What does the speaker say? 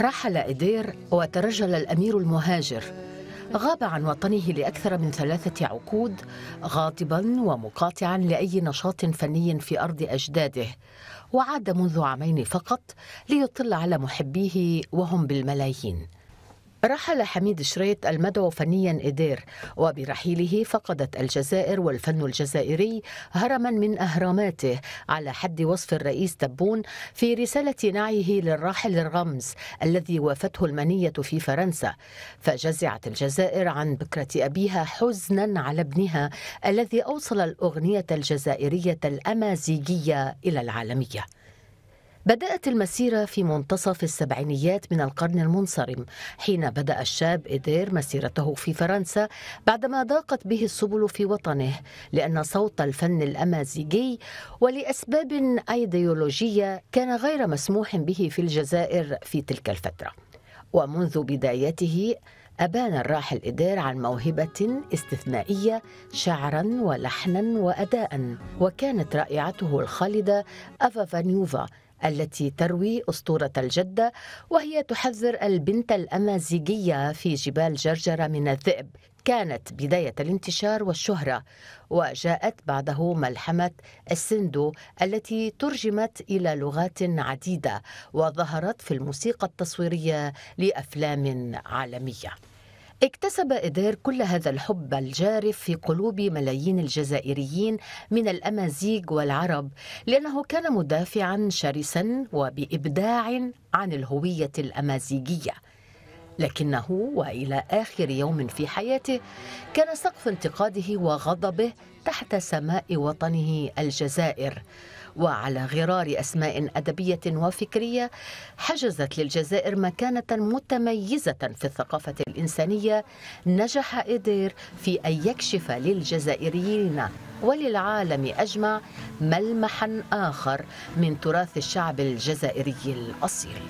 رحل إدير وترجل الأمير المهاجر غاب عن وطنه لأكثر من ثلاثة عقود غاضبا ومقاطعا لأي نشاط فني في أرض أجداده وعاد منذ عامين فقط ليطل على محبيه وهم بالملايين. رحل حميد شريط المدعو فنيا إدير وبرحيله فقدت الجزائر والفن الجزائري هرما من أهراماته. على حد وصف الرئيس تبون في رسالة نعيه للراحل الرمز الذي وافته المنية في فرنسا فجزعت الجزائر عن بكرة أبيها حزنا على ابنها الذي أوصل الأغنية الجزائرية الأمازيغية إلى العالمية. بدأت المسيرة في منتصف السبعينيات من القرن المنصرم حين بدأ الشاب إيدير مسيرته في فرنسا بعدما ضاقت به السبل في وطنه لأن صوت الفن الأمازيغي ولأسباب أيديولوجية كان غير مسموح به في الجزائر في تلك الفترة. ومنذ بدايته أبان الراحل إدير عن موهبة استثنائية شعرا ولحنا وأداء وكانت رائعته الخالدة أفا فانيوفا التي تروي أسطورة الجدة وهي تحذر البنت الأمازيغية في جبال جرجرة من الذئب. كانت بداية الانتشار والشهرة وجاءت بعده ملحمة السندو التي ترجمت إلى لغات عديدة وظهرت في الموسيقى التصويرية لأفلام عالمية. اكتسب إدير كل هذا الحب الجارف في قلوب ملايين الجزائريين من الأمازيغ والعرب لأنه كان مدافعا شرسا وبإبداع عن الهوية الأمازيغية. لكنه وإلى آخر يوم في حياته كان سقف انتقاده وغضبه تحت سماء وطنه الجزائر. وعلى غرار أسماء أدبية وفكرية حجزت للجزائر مكانة متميزة في الثقافة الإنسانية نجح إيدير في أن يكشف للجزائريين وللعالم أجمع ملمحا آخر من تراث الشعب الجزائري الأصيل.